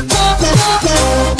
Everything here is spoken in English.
Oh, oh, oh.